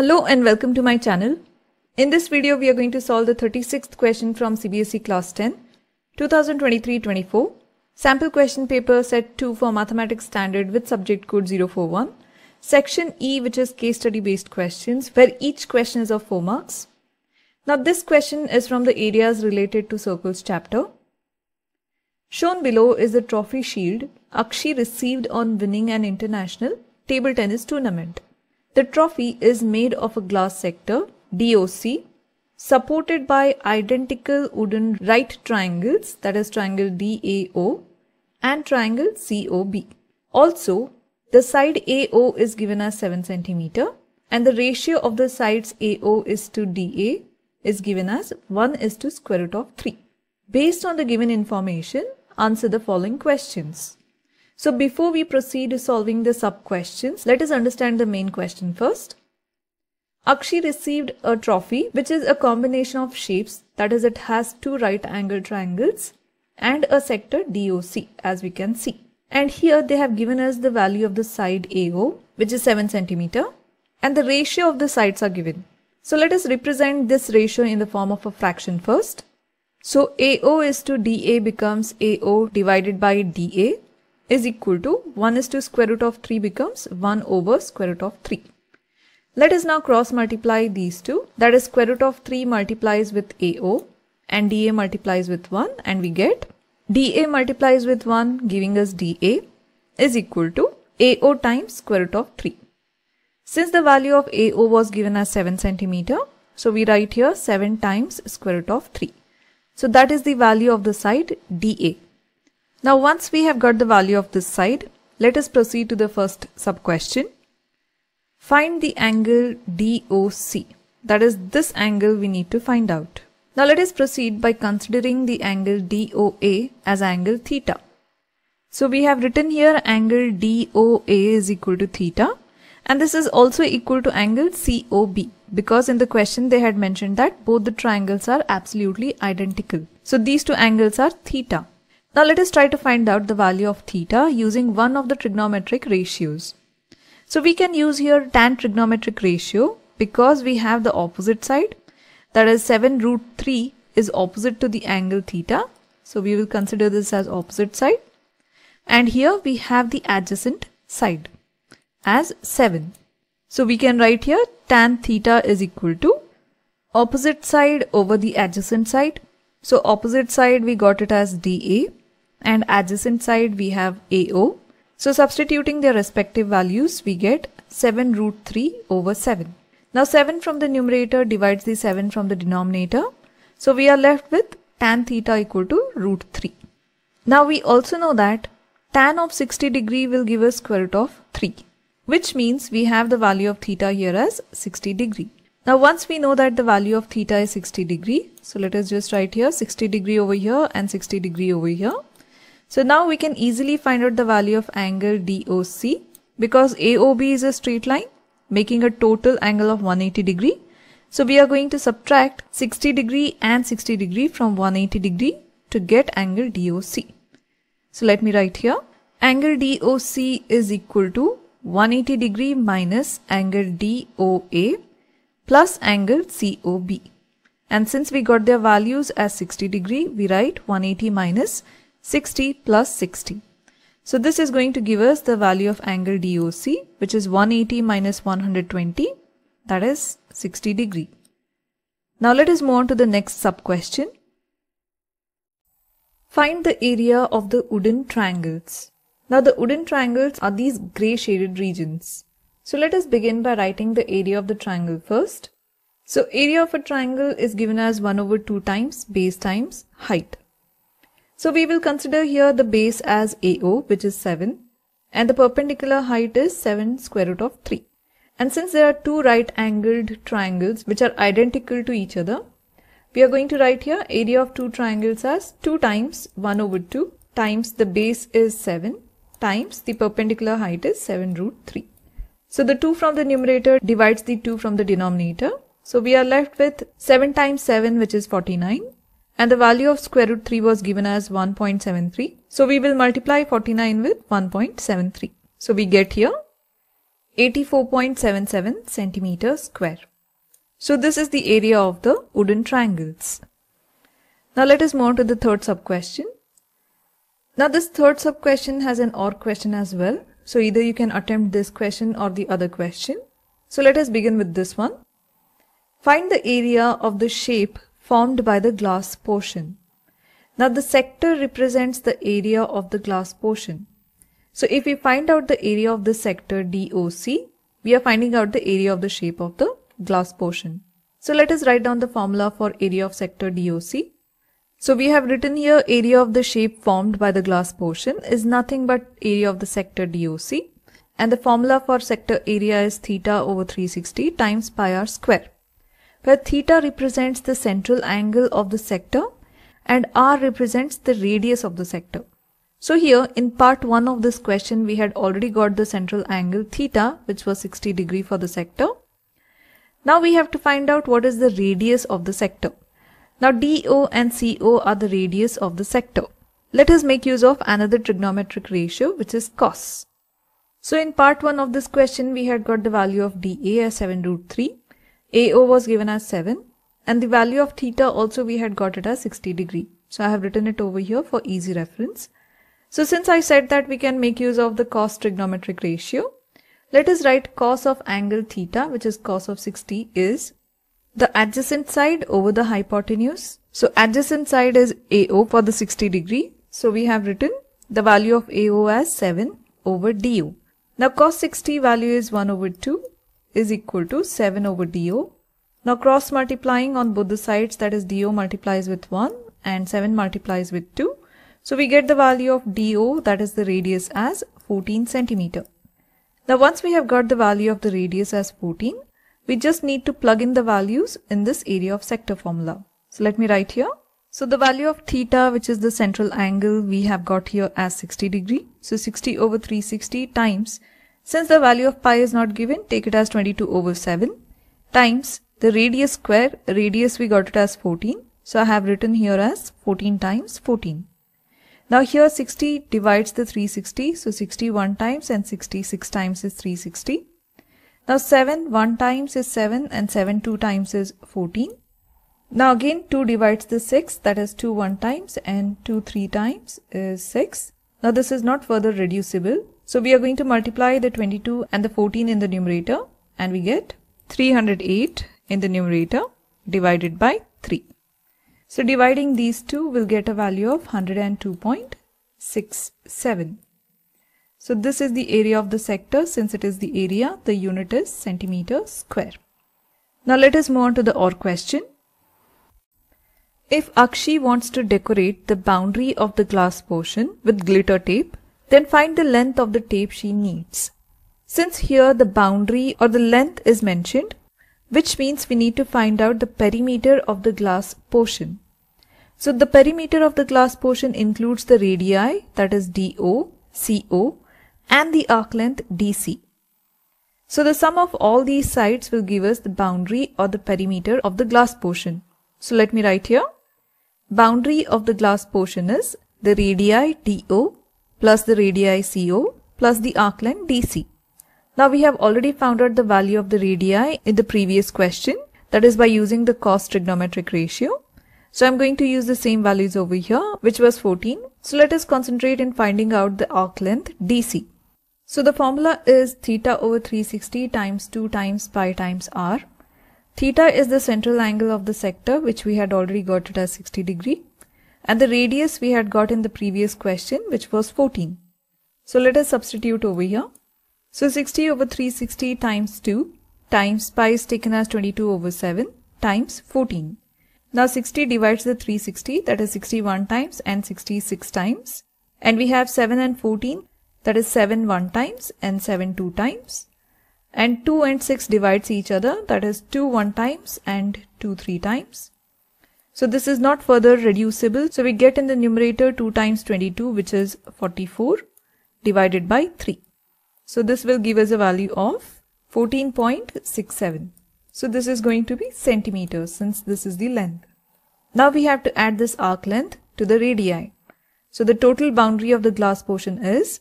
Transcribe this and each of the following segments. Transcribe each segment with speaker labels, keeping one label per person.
Speaker 1: Hello and welcome to my channel. In this video, we are going to solve the 36th question from CBSE Class 10, 2023-24, sample question paper set 2 for Mathematics Standard with subject code 041, section E which is case study based questions where each question is of 4 marks. Now this question is from the areas related to circles chapter. Shown below is the trophy shield Akshi received on winning an international table tennis tournament. The trophy is made of a glass sector, DOC, supported by identical wooden right triangles, that is triangle DAO and triangle COB. Also, the side AO is given as 7 cm and the ratio of the sides AO is to DA is given as 1 is to square root of 3. Based on the given information, answer the following questions. So before we proceed to solving the sub questions, let us understand the main question first. Akshi received a trophy which is a combination of shapes that is it has two right angle triangles and a sector DOC as we can see. And here they have given us the value of the side AO which is 7 centimeter and the ratio of the sides are given. So let us represent this ratio in the form of a fraction first. So AO is to DA becomes AO divided by DA is equal to 1 is to square root of 3 becomes 1 over square root of 3. Let us now cross multiply these two that is square root of 3 multiplies with AO and DA multiplies with 1 and we get DA multiplies with 1 giving us DA is equal to AO times square root of 3. Since the value of AO was given as 7 centimeter, so we write here 7 times square root of 3. So that is the value of the side DA. Now once we have got the value of this side, let us proceed to the first sub question. Find the angle DOC. That is this angle we need to find out. Now let us proceed by considering the angle DOA as angle theta. So we have written here angle DOA is equal to theta and this is also equal to angle COB because in the question they had mentioned that both the triangles are absolutely identical. So these two angles are theta. Now let us try to find out the value of theta using one of the trigonometric ratios. So we can use here tan trigonometric ratio because we have the opposite side that is 7 root 3 is opposite to the angle theta. So we will consider this as opposite side and here we have the adjacent side as 7. So we can write here tan theta is equal to opposite side over the adjacent side. So opposite side we got it as dA and adjacent side we have AO. So substituting their respective values we get 7 root 3 over 7. Now 7 from the numerator divides the 7 from the denominator. So we are left with tan theta equal to root 3. Now we also know that tan of 60 degree will give us square root of 3 which means we have the value of theta here as 60 degree. Now once we know that the value of theta is 60 degree, so let us just write here 60 degree over here and 60 degree over here. So now we can easily find out the value of angle DOC because AOB is a straight line making a total angle of 180 degree. So we are going to subtract 60 degree and 60 degree from 180 degree to get angle DOC. So let me write here angle DOC is equal to 180 degree minus angle DOA plus angle COB. And since we got their values as 60 degree, we write 180 minus 60 plus 60. So this is going to give us the value of angle DOC which is 180 minus 120 that is 60 degree. Now let us move on to the next sub question. Find the area of the wooden triangles. Now the wooden triangles are these grey shaded regions. So let us begin by writing the area of the triangle first. So area of a triangle is given as 1 over 2 times base times height. So we will consider here the base as AO which is 7 and the perpendicular height is 7 square root of 3. And since there are two right angled triangles which are identical to each other, we are going to write here area of two triangles as 2 times 1 over 2 times the base is 7 times the perpendicular height is 7 root 3. So the 2 from the numerator divides the 2 from the denominator. So we are left with 7 times 7 which is 49 and the value of square root 3 was given as 1.73. So we will multiply 49 with 1.73. So we get here 84.77 centimeters square. So this is the area of the wooden triangles. Now let us move on to the third sub question. Now this third sub question has an OR question as well. So either you can attempt this question or the other question. So let us begin with this one. Find the area of the shape formed by the glass portion. Now the sector represents the area of the glass portion. So if we find out the area of the sector DOC, we are finding out the area of the shape of the glass portion. So let us write down the formula for area of sector DOC. So we have written here area of the shape formed by the glass portion is nothing but area of the sector DOC and the formula for sector area is theta over 360 times pi r square where theta represents the central angle of the sector and r represents the radius of the sector. So here in part 1 of this question we had already got the central angle theta which was 60 degree for the sector now we have to find out what is the radius of the sector. Now DO and CO are the radius of the sector. Let us make use of another trigonometric ratio which is cos. So in part 1 of this question we had got the value of dA as 7 root 3, AO was given as 7 and the value of theta also we had got it as 60 degree. So I have written it over here for easy reference. So since I said that we can make use of the cos trigonometric ratio, let us write cos of angle theta which is cos of 60 is the adjacent side over the hypotenuse. So adjacent side is AO for the 60 degree. So we have written the value of AO as 7 over DO. Now cos 60 value is 1 over 2 is equal to 7 over DO. Now cross multiplying on both the sides that is DO multiplies with 1 and 7 multiplies with 2. So we get the value of DO that is the radius as 14 centimeter. Now once we have got the value of the radius as 14, we just need to plug in the values in this area of sector formula. So let me write here. So the value of theta which is the central angle we have got here as 60 degree. So 60 over 360 times since the value of pi is not given take it as 22 over 7 times the radius square radius we got it as 14. So I have written here as 14 times 14. Now here 60 divides the 360. So 60 1 times and 66 times is 360. Now 7 1 times is 7 and 7 2 times is 14. Now again 2 divides the 6 that is 2 1 times and 2 3 times is 6. Now this is not further reducible. So we are going to multiply the 22 and the 14 in the numerator and we get 308 in the numerator divided by 3. So dividing these two will get a value of 102.67. So this is the area of the sector. Since it is the area, the unit is centimeter square. Now let us move on to the OR question. If Akshi wants to decorate the boundary of the glass portion with glitter tape, then find the length of the tape she needs. Since here the boundary or the length is mentioned, which means we need to find out the perimeter of the glass portion. So the perimeter of the glass portion includes the radii that is DO, CO and the arc length DC. So the sum of all these sides will give us the boundary or the perimeter of the glass portion. So let me write here. Boundary of the glass portion is the radii DO plus the radii CO plus the arc length DC. Now we have already found out the value of the radii in the previous question that is by using the cos trigonometric ratio. So I'm going to use the same values over here which was 14. So let us concentrate in finding out the arc length DC. So the formula is theta over 360 times 2 times pi times r. Theta is the central angle of the sector which we had already got it as 60 degree and the radius we had got in the previous question which was 14. So let us substitute over here. So 60 over 360 times 2 times pi is taken as 22 over 7 times 14. Now 60 divides the 360 that is 61 times and 66 times. And we have 7 and 14 that is 7 1 times and 7 2 times. And 2 and 6 divides each other that is 2 1 times and 2 3 times. So this is not further reducible. So we get in the numerator 2 times 22 which is 44 divided by 3. So this will give us a value of 14.67. So this is going to be centimeters since this is the length. Now we have to add this arc length to the radii. So the total boundary of the glass portion is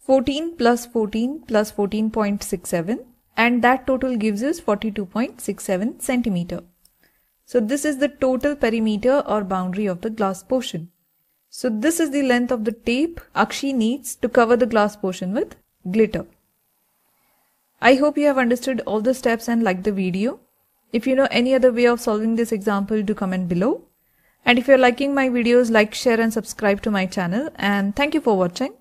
Speaker 1: 14 plus 14 plus 14.67 and that total gives us 42.67 centimeter. So this is the total perimeter or boundary of the glass portion. So this is the length of the tape Akshi needs to cover the glass portion with glitter. I hope you have understood all the steps and liked the video. If you know any other way of solving this example, do comment below. And if you're liking my videos, like, share and subscribe to my channel. And thank you for watching.